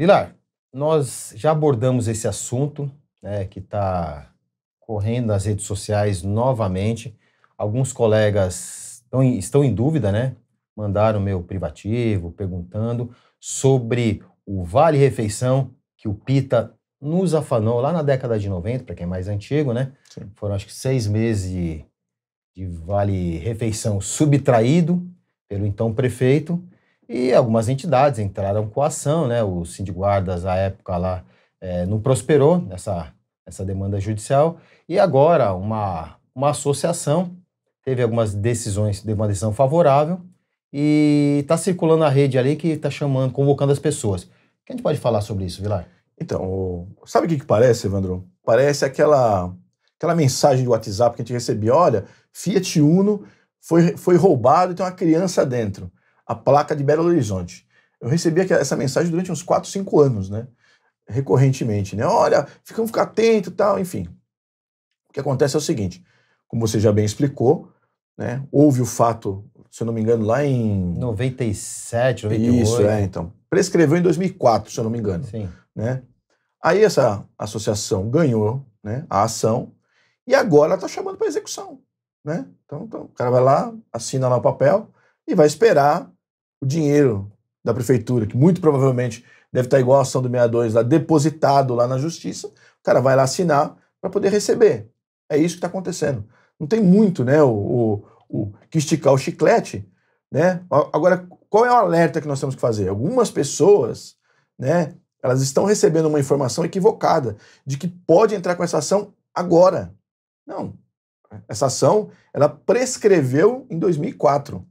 Vilar, nós já abordamos esse assunto, né, que está correndo nas redes sociais novamente. Alguns colegas estão em, estão em dúvida, né? Mandaram meu privativo perguntando sobre o Vale Refeição que o Pita nos afanou lá na década de 90, para quem é mais antigo, né? Sim. Foram acho que seis meses de, de Vale Refeição subtraído pelo então prefeito e algumas entidades entraram com a ação, né? O Sindiguardas, à época lá, é, não prosperou nessa, nessa demanda judicial e agora uma, uma associação teve algumas decisões, de uma decisão favorável e está circulando a rede ali que está chamando, convocando as pessoas. O que a gente pode falar sobre isso, Vilar? Então, sabe o que, que parece, Evandro? Parece aquela, aquela mensagem de WhatsApp que a gente recebia: olha, Fiat Uno foi, foi roubado e tem uma criança dentro. A placa de Belo Horizonte. Eu recebia essa mensagem durante uns 4, 5 anos, né? Recorrentemente, né? Olha, ficamos ficar atento e tal, enfim. O que acontece é o seguinte, como você já bem explicou, né, houve o fato, se eu não me engano, lá em... 97, 98. Isso, é, então. Prescreveu em 2004, se eu não me engano. Sim. Né? Aí essa associação ganhou né, a ação e agora está chamando para execução. Né? Então, então, o cara vai lá, assina lá o papel e vai esperar o dinheiro da prefeitura, que muito provavelmente deve estar igual a ação do 62 lá, depositado lá na justiça. O cara vai lá assinar para poder receber. É isso que está acontecendo. Não tem muito, né, o, o, o, que esticar o chiclete, né? Agora, qual é o alerta que nós temos que fazer? Algumas pessoas, né, elas estão recebendo uma informação equivocada de que pode entrar com essa ação agora. Não. Essa ação, ela prescreveu em 2004.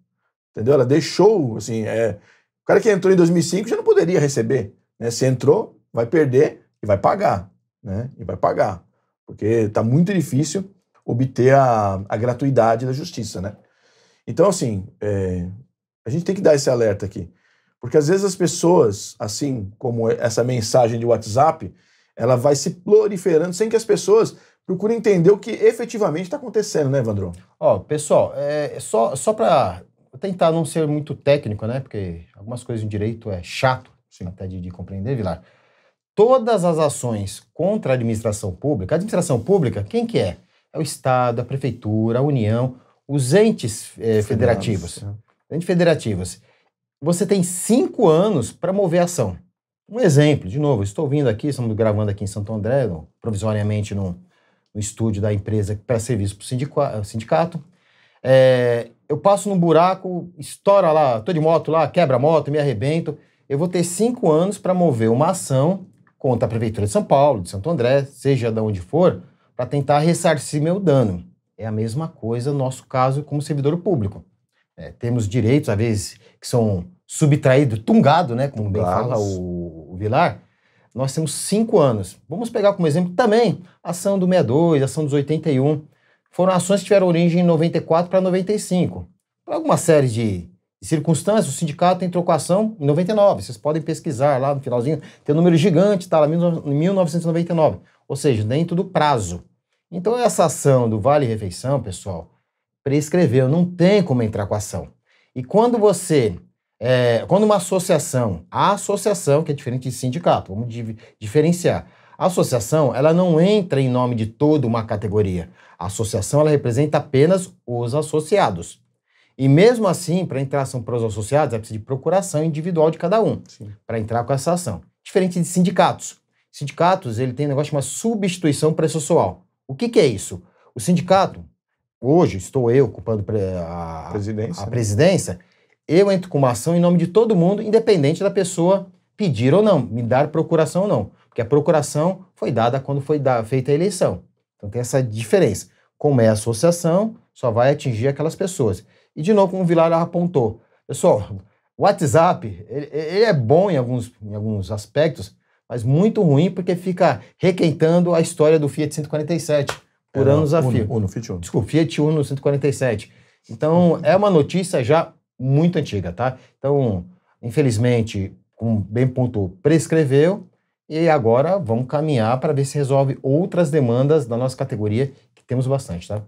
Entendeu? Ela deixou, assim, é, o cara que entrou em 2005 já não poderia receber, né? Se entrou, vai perder e vai pagar, né? E vai pagar porque está muito difícil obter a, a gratuidade da justiça, né? Então, assim, é, a gente tem que dar esse alerta aqui, porque às vezes as pessoas, assim como essa mensagem de WhatsApp, ela vai se proliferando sem que as pessoas procurem entender o que efetivamente está acontecendo, né, Evandro? Ó, pessoal, é, só, só para tentar não ser muito técnico, né, porque algumas coisas em direito é chato Sim. até de, de compreender, Vilar todas as ações contra a administração pública, a administração pública, quem que é? É o Estado, a Prefeitura, a União, os entes eh, federativos. É. Entes federativos. Você tem cinco anos para mover a ação. Um exemplo, de novo, estou vindo aqui, estamos gravando aqui em Santo André, provisoriamente no, no, estúdio da empresa para serviço para o sindicato. É, eu passo num buraco, estoura lá, estou de moto lá, quebra a moto, me arrebento. Eu vou ter cinco anos para mover uma ação contra a Prefeitura de São Paulo, de Santo André, seja de onde for, para tentar ressarcir meu dano. É a mesma coisa no nosso caso como servidor público. É, temos direitos, às vezes, que são subtraídos, tungado, né, como bem fala o, o Vilar. Nós temos cinco anos. Vamos pegar como exemplo também a ação do 62, a ação dos 81. Foram ações que tiveram origem em 94 para 95. Por alguma série de circunstâncias, o sindicato entrou com a ação em 99. Vocês podem pesquisar lá no finalzinho, tem um número gigante, está lá em 1999. Ou seja, dentro do prazo. Então, essa ação do Vale Refeição, pessoal, prescreveu, não tem como entrar com a ação. E quando você. É, quando uma associação, a associação, que é diferente de sindicato, vamos diferenciar. A associação, ela não entra em nome de toda uma categoria. A associação, ela representa apenas os associados. E mesmo assim, para entrar ação para os associados, é preciso de procuração individual de cada um para entrar com essa ação. Diferente de sindicatos. Sindicatos, ele tem um negócio chamado substituição processual. O que, que é isso? O sindicato, hoje estou eu ocupando a presidência, a presidência eu entro com uma ação em nome de todo mundo, independente da pessoa pedir ou não, me dar procuração ou não. Porque a procuração foi dada quando foi da, feita a eleição. Então tem essa diferença. Como é a associação, só vai atingir aquelas pessoas. E, de novo, como o Vilar apontou, pessoal, o WhatsApp, ele, ele, é bom em alguns, em alguns aspectos, mas muito ruim porque fica requentando a história do Fiat 147 por é, anos a fio. Uno, Fiat Uno. Desculpa, Fiat Uno 147. Então, é uma notícia já muito antiga, tá? Então, infelizmente, como bem pontuou, prescreveu e agora vamos caminhar para ver se resolve outras demandas da nossa categoria, que temos bastante, tá?